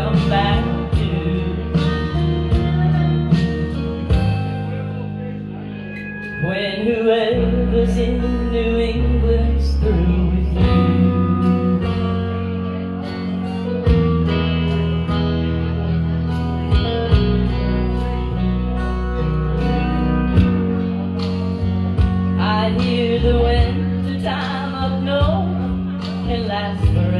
come back to. When whoever's in New England's through with you. I hear the winter time up north can last forever.